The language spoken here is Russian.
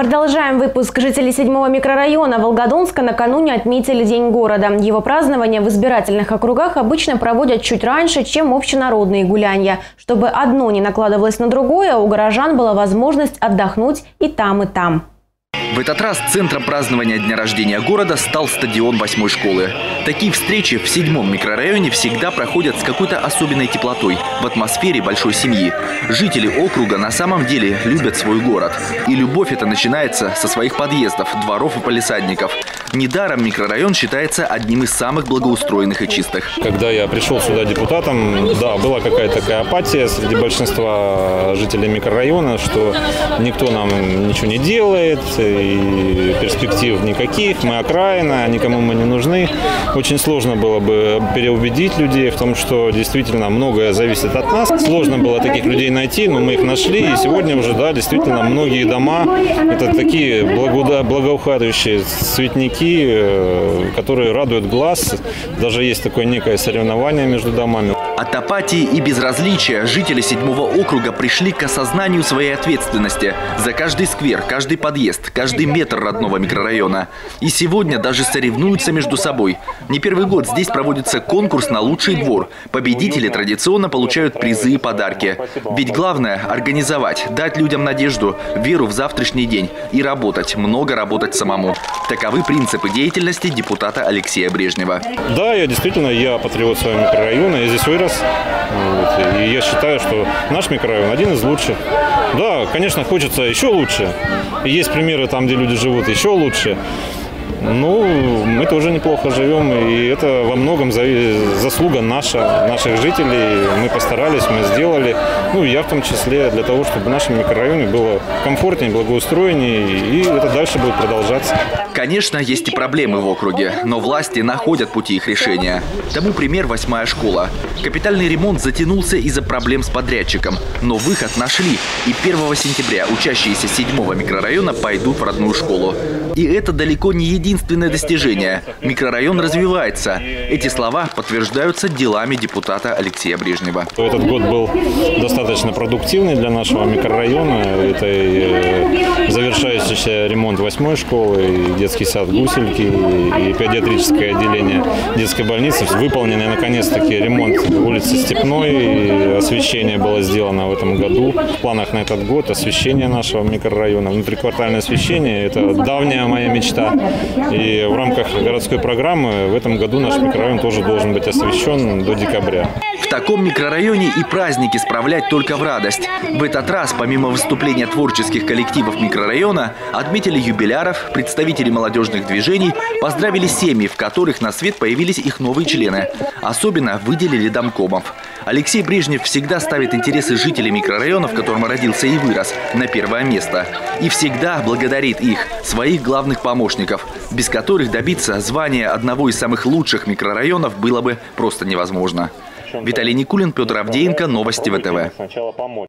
Продолжаем выпуск. Жители седьмого микрорайона Волгодонска накануне отметили День города. Его празднование в избирательных округах обычно проводят чуть раньше, чем общенародные гуляния. Чтобы одно не накладывалось на другое, у горожан была возможность отдохнуть и там, и там. В этот раз центром празднования дня рождения города стал стадион восьмой школы. Такие встречи в седьмом микрорайоне всегда проходят с какой-то особенной теплотой, в атмосфере большой семьи. Жители округа на самом деле любят свой город. И любовь эта начинается со своих подъездов, дворов и полисадников. Недаром микрорайон считается одним из самых благоустроенных и чистых. Когда я пришел сюда депутатом, да, была какая-то такая апатия среди большинства жителей микрорайона, что никто нам ничего не делает, и перспектив никаких, мы окраина, никому мы не нужны. Очень сложно было бы переубедить людей в том, что действительно многое зависит от нас. Сложно было таких людей найти, но мы их нашли, и сегодня уже, да, действительно, многие дома, это такие благоухающие цветники, э, которые радуют глаз. Даже есть такое некое соревнование между домами. От апатии и безразличия жители седьмого округа пришли к осознанию своей ответственности за каждый сквер, каждый подъезд, каждый метр родного микрорайона. И сегодня даже соревнуются между собой. Не первый год здесь проводится конкурс на лучший двор. Победители традиционно получают призы и подарки. Ведь главное – организовать, дать людям надежду, веру в завтрашний день и работать, много работать самому. Таковы принципы деятельности депутата Алексея Брежнева. Да, я действительно, я патриот своего микрорайона, я здесь вырос нас. Вот. И я считаю, что наш микрорайон один из лучших. Да, конечно, хочется еще лучше. Есть примеры там, где люди живут еще лучше. Ну, мы тоже неплохо живем, и это во многом заслуга наша, наших жителей. Мы постарались, мы сделали. Ну, я в том числе для того, чтобы в нашем микрорайоне было комфортнее, благоустроеннее, и это дальше будет продолжаться. Конечно, есть и проблемы в округе, но власти находят пути их решения. Тому пример восьмая школа. Капитальный ремонт затянулся из-за проблем с подрядчиком, но выход нашли. И 1 сентября учащиеся седьмого микрорайона пойдут в родную школу. И это далеко не единственное достижение. Микрорайон развивается. Эти слова подтверждаются делами депутата Алексея Брежнева. Этот год был достаточно продуктивный для нашего микрорайона. Это э, завершающийся ремонт восьмой школы, и детский сад «Гусельки», и педиатрическое отделение детской больницы. Выполненный наконец-таки ремонт улицы Степной, и освещение было сделано в этом году. В планах на этот год освещение нашего микрорайона, внутриквартальное освещение – это давняя моя мечта. И в рамках городской программы в этом году наш микрорайон тоже должен быть освещен до декабря. Таком микрорайоне и праздники справлять только в радость. В этот раз, помимо выступления творческих коллективов микрорайона, отметили юбиляров, представителей молодежных движений, поздравили семьи, в которых на свет появились их новые члены. Особенно выделили домкомов. Алексей Брежнев всегда ставит интересы жителей микрорайона, в котором родился и вырос, на первое место. И всегда благодарит их, своих главных помощников, без которых добиться звания одного из самых лучших микрорайонов было бы просто невозможно. Виталий Никулин, Петр Авдеенко, Новости ВТВ.